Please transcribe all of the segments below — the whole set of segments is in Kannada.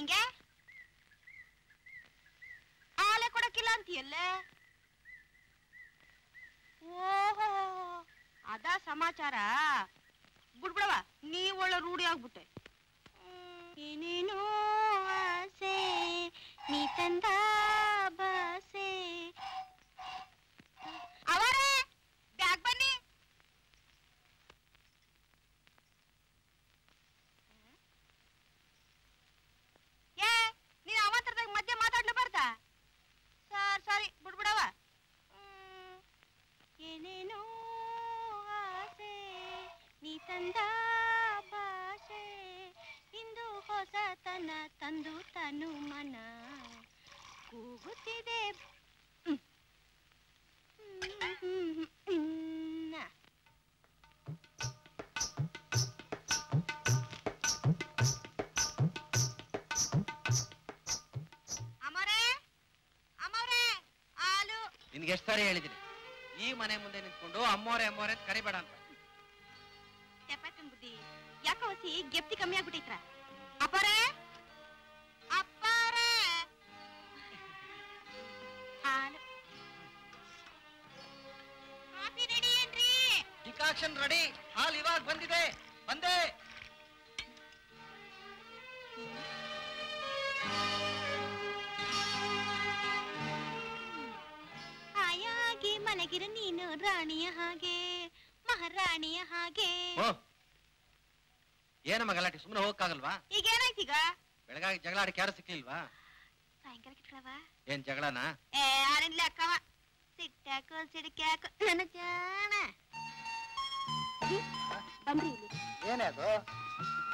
ನಿಂಗೆ ಹಾಲೆ ಕೊಡಕ್ಕಿಲ್ಲ ಅಂತೀಯಲ್ಲೇ ಓಹೋ ಅದ ಸಮಾಚಾರ ಬಿಡ್ಬಿಡವ ನೀ ಒಳ್ಳೆ ರೂಢಿ ಆಗ್ಬಿಟ್ಟೆ ಏನೇನೋ ಆಸೆ ನೀ ತಂದ ತಂದ ಭಾಷೆ, ಇಂದು ಹೊಸತನ ತಂದು ತನು ಮನ ಕೂಗುತ್ತಿದೆ. ನಿನ್ಗೆ ಎಷ್ಟು ಸಾರಿ ಹೇಳಿದ್ದೀನಿ. ಈ ಮನೆ ಮುಂದೆ ನಿಂತ್ಕೊಂಡು ಅಮ್ಮೋರೆ ಅಮ್ಮೋರೆ ಅಂತ ಕರಿಬೇಡ ಅಂತ. ಚಪಾತಿ ಬುದ್ಧಿ? ಯಾಕೋ ಹೊಸಿ ಗೆಪ್ತಿ ಕಮ್ಮಿ ಆಗ್ಬಿಟ್ಟಿತ್ರ? ಅಪ್ಪರೇ? ಅಪ್ಪರೇ? ಹಾಲು. ಕಾಫಿ ರೆಡಿ ಏನ್ರಿ? ಡಿಕಾಕ್ಷನ್ ರೆಡಿ ಹಾಲ್ ಇವಾಗ ಬಂದಿದೆ. ಬಂದೆ. ಆಯಾಗಿ ಮಲಗಿರ ನೀನು ರಾಣಿಯ ಹಾಗೆ ಮಹಾರಾಣಿಯ ಹಾಗೆ. ಏನಮ್ಮ ಗಲಾಟೆ ಸುಮ್ಮನೆ ಹೋಗಕ್ಕಾಗಲ್ವಾ ಈಗ ಏನಾಯ್ತೀಗ ಬೆಳಗಾಗಿ ಜಗಳ ಆಡಕ್ಕೆ ಯಾರು ಸಿಕ್ಲಿಲ್ವಾ ಸಾಯಂಕಾಲ ಕಿಟ್ಕೊಳವ ಏನ್ ಜಗಳನಾ ಏ ಆರಿನ್ಲೆ ಅಕ್ಕವ ಸಿಟ್ಟಾಕು ಸಿಡಿಕ್ಯಾಕು ನನ್ನ ಜಾಣ ಬನ್ರಿ ಇಲ್ಲಿ ಏನೇ ಅದು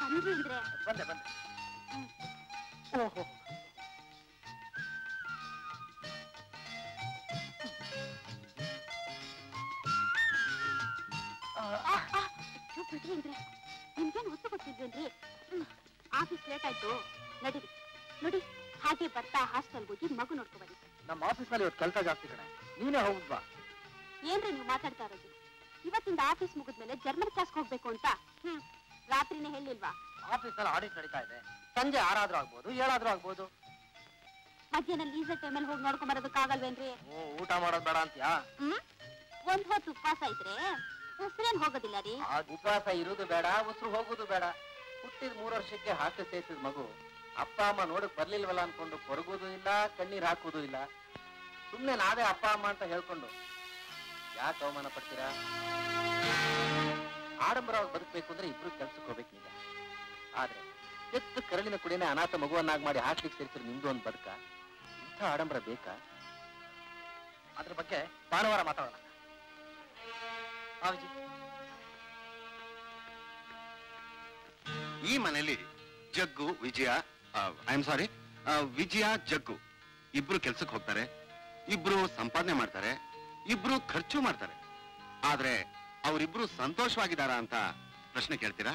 ಬನ್ರಿ ಅಂದ್ರೆ ಬಂದೆ ಬಂದೆ ಓಹೋ ಚೂ ಬಿಡ್ರಿ ಅಂದ್ರೆ ನಿಮ್ಗೇನು ಹೊತ್ತು ಗೊತ್ತಿದ್ರೇನ್ರಿ ಆಫೀಸ್ ಲೇಟ್ ಆಯ್ತು. ನಡೀರಿ ನೋಡಿ ಹಾಗೆ ಬರ್ತಾ ಹಾಸ್ಟೆಲ್ ಹೋಗಿ ಮಗು ನೋಡ್ಕೊ ಬನ್ನಿ ನಮ್ಮ ಆಫೀಸ್ನಲ್ಲಿ ಇವತ್ತು ಕೆಲಸ ಜಾಸ್ತಿ ಕಣೆ. ನೀನೇ ಹೋಗ್ಬಾ ಏನ್ರಿ ನೀವು ಮಾತಾಡ್ತಾ ಇರೋದು? ಇವತ್ತಿಂದ ಆಫೀಸ್ ಮುಗಿದ್ಮೇಲೆ ಜರ್ಮನ್ ಕ್ಲಾಸ್ ಹೋಗ್ಬೇಕು ಅಂತ? ಹ್ಮ್ ರಾತ್ರಿನೇ ಹೇಳಿಲ್ವಾ? ಆಫೀಸಲ್ಲಿ ಆಡಿಟ್ ನಡೀತಾ ಇದೆ. ಸಂಜೆ ಆರಾದ್ರೂ ಆಗ್ಬೋದು ಏಳಾದ್ರೂ ಆಗ್ಬೋದು. ಮಧ್ಯಾಹ್ನ ಲೀಸರ್ ಟೈಮಲ್ಲಿ ಹೋಗಿ ನೋಡ್ಕೊಂಡ್ ಬರೋದಕ್ಕಾಗಲ್ವೇನ್ರಿ ಓ ಊಟ ಮಾಡೋದು ಬೇಡ ಅಂತೀಯಾ? ಹ್ಮ್ ಒಂದ್ ಹೊತ್ತು ಉಪವಾಸ ಇದ್ರೆ ಉಸಿರೇನ್ ಹೋಗೋದಿಲ್ಲ ರೀ? ಉಪವಾಸ ಇರುವುದು ಬೇಡ, ಉಸಿರು ಹೋಗುದು ಬೇಡ. ಹುಟ್ಟಿದ ಮೂರು ವರ್ಷಕ್ಕೆ ಹಾಸ್ಟೆಲ್ ಸೇರಿಸಿದ ಮಗು ಅಪ್ಪ ಅಮ್ಮ ನೋಡಕ್ ಬರ್ಲಿಲ್ವಲ್ಲ ಅನ್ಕೊಂಡು ಕೊರಗುದು ಇಲ್ಲ, ಕಣ್ಣೀರ್ ಹಾಕುದು ಇಲ್ಲ. ಸುಮ್ನೆ ನಾವೇ ಅಪ್ಪ ಅಮ್ಮ ಅಂತ ಹೇಳ್ಕೊಂಡು ಯಾಕೆ ಅವಮಾನ ಪಡ್ತೀರಾ? ಆಡಂಬರವಾಗಿ ಬದುಕಬೇಕು ಅಂದ್ರೆ ಇಬ್ರು ಕೆಲ್ಸಕ್ಕೆ ಹೋಗ್ಬೇಕು ನಿಜ ಆದ್ರೆ ಎತ್ತು ಕರಳಿನ ಕುಡಿನೇ ಅನಾಥ ಮಗುವನ್ನಾಗಿ ಮಾಡಿ ಹಾಸ್ಲಿಕ್ಕೆ ಸೇರಿಸಿದ್ರೆ ನಿಮ್ದು ಒಂದು ಬದುಕ. ಇಂಥ ಆಡಂಬರ ಬೇಕಾ? ಅದ್ರ ಬಗ್ಗೆ ಭಾನುವಾರ ಮಾತಾಡೋಣ. ಈ ಮನೆಯಲ್ಲಿ ಜಗ್ಗು ವಿಜಯ ಐ ಆಮ್ ಸಾರಿ ವಿಜಯ ಜಗ್ಗು ಇಬ್ರು ಕೆಲ್ಸಕ್ಕೆ ಹೋಗ್ತಾರೆ. ಇಬ್ರು ಸಂಪಾದನೆ ಮಾಡ್ತಾರೆ. ಇಬ್ರು ಖರ್ಚು ಮಾಡ್ತಾರೆ. ಆದ್ರೆ ಅವರಿಬ್ರು ಸಂತೋಷವಾಗಿದ್ದಾರಾ ಅಂತ ಪ್ರಶ್ನೆ ಕೇಳ್ತೀರಾ?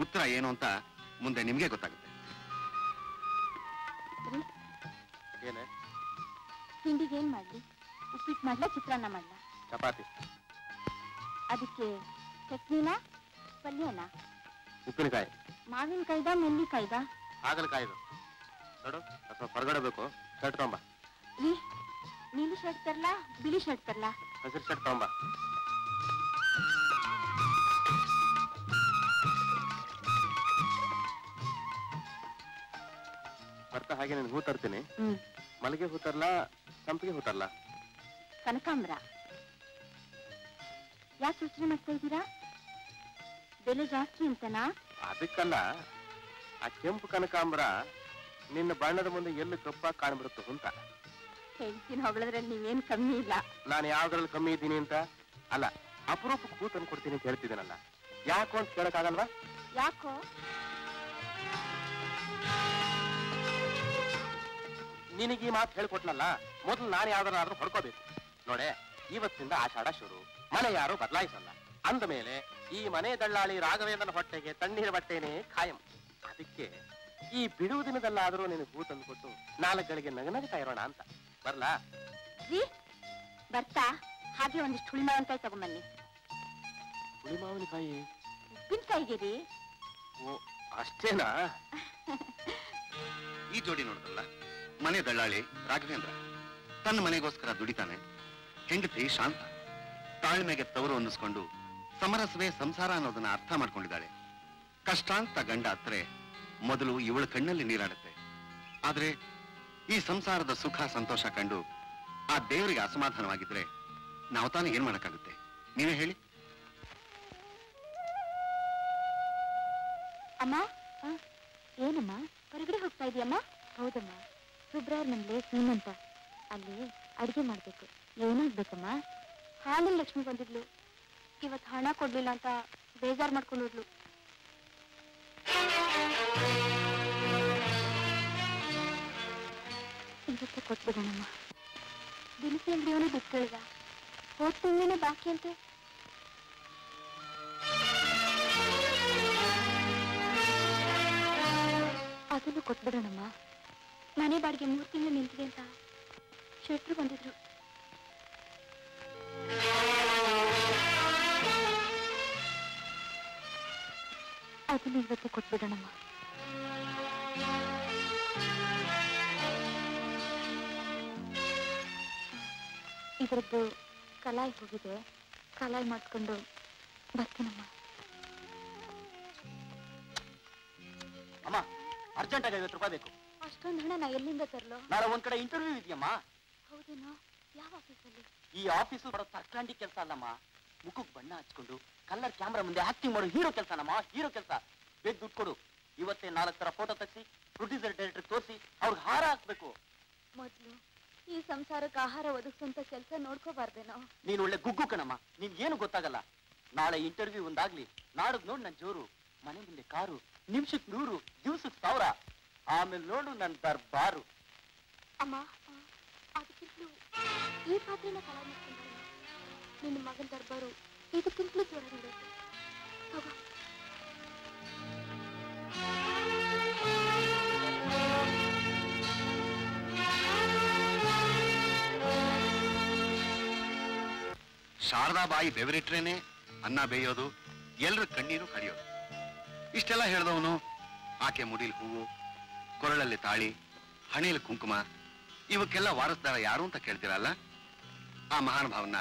ಉತ್ತರ ಏನು ಅಂತ ಮುಂದೆ ನಿಮ್ಗೆ ಗೊತ್ತಾಗುತ್ತೆ. ಏನೇ? ತಿಂಡಿಗೆ ಏನ್ ಮಾಡ್ಲಿ? ಉಪ್ಪಿಟ್ಟು ಮಾಡ್ಲಾ ಚಿತ್ರಾನ್ನ ಮಾಡ್ಲಾ? ಚಪಾತಿ. ಅದಕ್ಕೆ ಚಟ್ನಿನ ಪಲ್ಯನ? ಉಪ್ಪಿನಕಾಯಿ. ಮಾವಿನಕಾಯ್ದ ನೆಲ್ಲಿಕಾಯ್ದ? ಹಾಗಲಕಾಯಿ ನೋಡು ಹೊರಗಡೆ ಬೇಕು ಶರ್ಟ್ ತಗೊಂಬ. ರೀ ನೀಲಿ ಶರ್ಟ್ ತರ್ಲಾ ಬಿಳಿ ಶರ್ಟ್ ತರ್ಲಾ? ಹಸಿರು ಶರ್ಟ್ ತಗೊಂಬ. ಬರ್ತಾ ಹಾಗೆ ನಾನು ಹೂ ತರ್ತೀನಿ. ಮಲ್ಲಿಗೆ ಹೂ ತರ್ಲಾ ಸಂಪಿಗೆ ಹೂ ತರ್ಲಾ? ಕನಕಾಂಬ್ರ. ಯಾಕೆ ಸೃಷ್ಟಿ ಮಾಡ್ತಾ ಇದ್ದೀರಾ? ಬೆಲೆ ಜಾಸ್ತಿ ಅಂತನಾ? ಅದಕ್ಕಲ್ಲ ಆ ಕೆಂಪು ಕನಕಾಂಬರ ನಿನ್ನ ಬಣ್ಣದ ಮುಂದೆ ಎಲ್ಲಿ ಕಪ್ಪಾಗಿ ಕಾಣ್ಬಿಡುತ್ತೆ ಅಂತ. ಹೇಳ್ತೀನಿ ಹೊಗಳದ್ರಲ್ಲಿ ನೀವೇನ್ ಕಮ್ಮಿ ಇಲ್ಲ. ನಾನು ಯಾವ್ದ್ರಲ್ಲಿ ಕಮ್ಮಿ ಇದ್ದೀನಿ ಅಂತ? ಅಲ್ಲ ಅಪರೂಪಕ್ಕೆ ಹೂ ತಂದು ಕೊಡ್ತೀನಿ ಅಂತ ಹೇಳ್ತಿದ್ದೀನಲ್ಲ. ಯಾಕೋ ಅಂತ ಕೇಳಕ್ಕಾಗಲ್ವಾ? ಯಾಕೋ? ನಿನಗೆ ಈ ಮಾತು ಹೇಳ್ಕೊಟ್ನಲ್ಲ ಮೊದಲು ನಾನು ಯಾವ್ದಾರಾದ್ರೂ ಹೊಡ್ಕೋಬೇಕು. ನೋಡೆ ಇವತ್ತಿಂದ ಆಷಾಢ ಶುರು. ಮನೆ ಯಾರು ಬದಲಾಯಿಸಲ್ಲ. ಅಂದ ಮೇಲೆ ಈ ಮನೆ ದಳ್ಳಾಳಿ ರಾಘವೇಂದ್ರನ ಹೊಟ್ಟೆಗೆ ತಣ್ಣೀರ ಬಟ್ಟೆನೇ ಖಾಯಂ. ಅದಕ್ಕೆ ಈ ಬಿಡುವು ದಿನದಲ್ಲಾದರೂ ನಿನಗೆ ಹೂ ತಂದು ಕೊಟ್ಟು ನಾಲ್ಕಗಳಿಗೆ ನಗನಗ್ತಾ ಇರೋಣ ಅಂತ. ಬರ್ಲಾ? ಬರ್ತಾ. ಹಾಗೆ ಒಂದಿಷ್ಟು ಹುಳಿ ಮಾವಿನಕಾಯಿ ತಗೊಂಬನ್ನಿ. ಹುಳಿ ಮಾವಿನಕಾಯಿ ಉಪ್ಪಿನಕಾಯಿಗೆ ರೀ ಓ ಅಷ್ಟೇನಾ? ಈ ಜೋಡಿ ನೋಡಿದ್ರಲ್ಲ ಮನೆ ದಳ್ಳಾಳಿ ರಾಘವೇಂದ್ರ ತನ್ನ ಮನೆಗೋಸ್ಕರ ದುಡಿತಾನೆ ಹೆಂಡತಿ ಶಾಂತ. ತಾಳ್ಮೆಗೆ ತವರು ಅನ್ನಿಸ್ಕೊಂಡು ಸಮರಸವೇ ಸಂಸಾರ ಅನ್ನೋದನ್ನ ಅರ್ಥ ಮಾಡ್ಕೊಂಡಿದ್ದಾಳೆ. ಕಷ್ಟಾಂತ ಗಂಡ ಅತ್ರೆ ಮೊದಲು ಇವಳ ಕಣ್ಣಲ್ಲಿ ನೀರಾಡುತ್ತೆ. ಆದ್ರೆ ಈ ಸಂಸಾರದ ಸುಖ ಸಂತೋಷ ಕಂಡು ಆ ದೇವರಿಗೆ ಅಸಮಾಧಾನವಾಗಿದ್ರೆ ನಾವು ತಾನೇ ಏನ್ ಮಾಡಕ್ಕಾಗುತ್ತೆ? ನೀವೇ ಹೇಳಿ. ಅಮ್ಮ ಏನಮ್ಮ? ಹೊರಗಡೆ ಹೋಗ್ತಾ ಇದೆಯಮ್ಮ? ಹೌದಮ್ಮ. ಸುಬ್ರಾಯರ್ ನಮ್ಗೆ ಸೀಮಂತ ಅಲ್ಲಿ ಅಡಿಗೆ ಮಾಡ್ಬೇಕು. ಏನಾಗ್ಬೇಕಮ್ಮ? ಹಾಲಿನ ಲಕ್ಷ್ಮಿ ಬಂದಿದ್ಲು. ಇವತ್ತು ಹಣ ಕೊಡ್ಲಿಲ್ಲ ಅಂತ ಬೇಜಾರ್ ಮಾಡ್ಕೊಂಡೋದ್ಲು ಇವತ್ತು ಕೊಟ್ಬಿಡೋಣಮ್ಮ. ದಿನಸಿ ದುಡ್ಡು ಕೇಳಿದ. ಹೋದ್ ತಿಂಗಳೇ ಬಾಕಿ ಅಂತೆ. ಅದನ್ನು ಕೊಟ್ಬಿಡೋಣಮ್ಮ. ಮನೆ ಬಾಡಿಗೆ ಮೂರು ತಿಂಗಳು ನಿಂತಿದೆ ಅಂತ ಶೆಟ್ರು ಬಂದಿದ್ರು. ಅದನ್ನು ಇವತ್ತೇ ಕೊಟ್ಬಿಡೋಣಮ್ಮ. ಇದರದ್ದು ಕಲಾಯಿ ಹೋಗಿದೆ. ಕಲಾಯಿ ಮಾಡ್ಕೊಂಡು ಬರ್ತೀನಮ್ಮ. ಅಮ್ಮ ಅರ್ಜೆಂಟ್ ಆಗಿ ಐವತ್ತು ರೂಪಾಯಿ ಬೇಕು. ಅಷ್ಟೊಂದು ಹಣ ನಾ ಎಲ್ಲಿಂದ ತರಲು? ನಾಳೆ ಒಂದ್ ಕಡೆ ಇಂಟರ್ವ್ಯೂ ಇದೆಯಮ್ಮ. ಹೌದೇನೋ? ಯಾವ ಆಫೀಸಲ್ಲಿ? ಈ ಆಫೀಸು ಬರೋ ತರ್ಕಾಂಡಿ ಕೆಲಸ ಅಲ್ಲಮ್ಮ. ಮುಖಕ್ಕೆ ಬಣ್ಣ ಹಚ್ಕೊಂಡು ಕಲ್ಲರ್ ಕ್ಯಾಮ್ರಾ ಮುಂದೆ ಆಕ್ಟಿಂಗ್ ಮಾಡೋ ಹೀರೋ ಕೆಲಸನಮ್ಮ ಹೀರೋ ಕೆಲಸ. ಬೇಗ ದುಡ್ಡು ಕೊಡು. ಇವತ್ತೇ ನಾಲ್ಕು ತರ ಫೋಟೋ ತೆಗ್ಸಿ ಪ್ರೊಡ್ಯೂಸರ್ ಡೈರೆಕ್ಟರ್ ತೋರಿಸಿ ಅವ್ರಿಗೆ ಹಾರ ಹಾಕ್ಬೇಕು. ಮೊದ್ಲು ಈ ಸಂಸಾರಕ್ಕೆ ಆಹಾರ ಒದಗಿಸುವಂತ ಕೆಲಸ ನೋಡ್ಕೋಬಾರ್ದೇನೋ? ನೀನ್ ಒಳ್ಳೆ ಗುಗ್ಗು ಕಣಮ್ಮ. ನಿನ್ ಏನು ಗೊತ್ತಾಗಲ್ಲ. ನಾಳೆ ಇಂಟರ್ವ್ಯೂ ಒಂದಾಗ್ಲಿ. ನಾಡದ್ ನೋಡ್ ನನ್ ಜೋರು. ಮನೆ ಮುಂದೆ ಕಾರು ನಿಮಿಷಕ್ ನೂರು ದಿವ್ಸಕ್ ಸಾವಿರ. ಆಮೇಲೆ ನೋಡು ನನ್ ದರ್ಬಾರು. ಅಮ್ಮ ಅದಕ್ಕಿಂತಲೂ ಈ ಪಾತ್ರನ ಕಲಾ ಮಾಡ್ಕೊಂಡ್ರೆ ನಿನ್ನ ಮಗನ ದರ್ಬಾರು ಇದಕ್ಕಿಂತಲೂ ಜೋರಾಗಿರುತ್ತೆ ತಗೋ ಶಾರದಾಬಾಯಿ ಬೆವರಿಟ್ರೇನೆ ಅನ್ನ ಬೇಯೋದು, ಎಲ್ರ ಕಣ್ಣೀರು ಕಡಿಯೋದು. ಇಷ್ಟೆಲ್ಲ ಹೇಳ್ದವನು ಆಕೆ ಮುಡಿಲಿ ಹೂವು, ಕೊರಳಲ್ಲಿ ತಾಳಿ, ಹಣೆಯಲ್ಲಿ ಕುಂಕುಮ ಇವಕ್ಕೆಲ್ಲ ವಾರಸ್ದಾರ ಯಾರು ಅಂತ ಕೇಳ್ತೀರಲ್ಲ ಆ ಮಹಾನುಭಾವನ